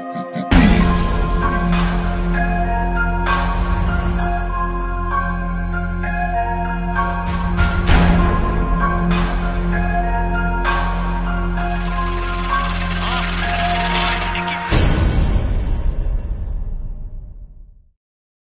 Ha.